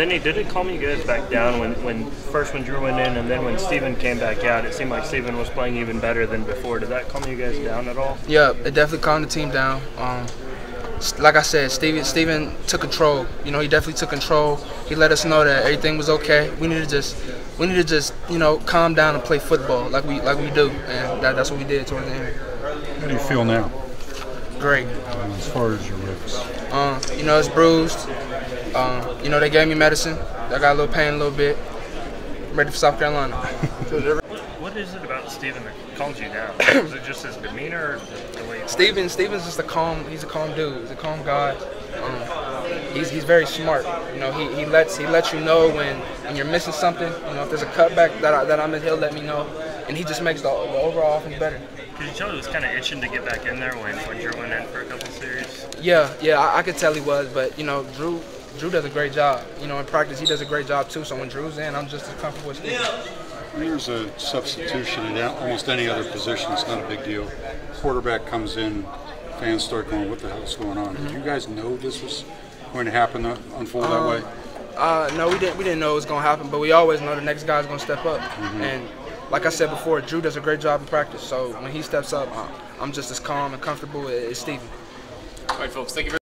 Benny, did it calm you guys back down when, when first when Drew went in and then when Stephen came back out? It seemed like Stephen was playing even better than before. Did that calm you guys down at all? Yeah, it definitely calmed the team down. Um, like I said, Stephen, Stephen took control. You know, he definitely took control. He let us know that everything was okay. We need to just, we need to just, you know, calm down and play football like we like we do, and that, that's what we did towards the end. How do you feel now? Great. As far as your ribs, Um, you know, it's bruised. Um, you know, they gave me medicine. I got a little pain, a little bit. I'm ready for South Carolina. What, what is it about Stephen that calms you down? is it just his demeanor or the way? Stephen, Stephen's just a calm. He's a calm dude. He's a calm guy. Um, he's he's very smart. You know, he, he lets he lets you know when, when you're missing something. You know, if there's a cutback that I, that I'm in, he'll let me know, and he just makes the, the overall offense better. Could you tell he was kind of itching to get back in there when, when Drew went in for a couple series? Yeah, yeah, I, I could tell he was, but you know, Drew Drew does a great job. You know, in practice he does a great job too. So when Drew's in, I'm just as comfortable with Stephen. there's a substitution in almost any other position. It's not a big deal. Quarterback comes in, fans start going, "What the hell's going on?" Did you guys know this was going to happen, uh, unfold that way? Uh, no, we didn't. We didn't know it was gonna happen, but we always know the next guy's gonna step up. And like I said before, Drew does a great job in practice. So when he steps up, uh, I'm just as calm and comfortable as Stephen. All right, folks. Thank you very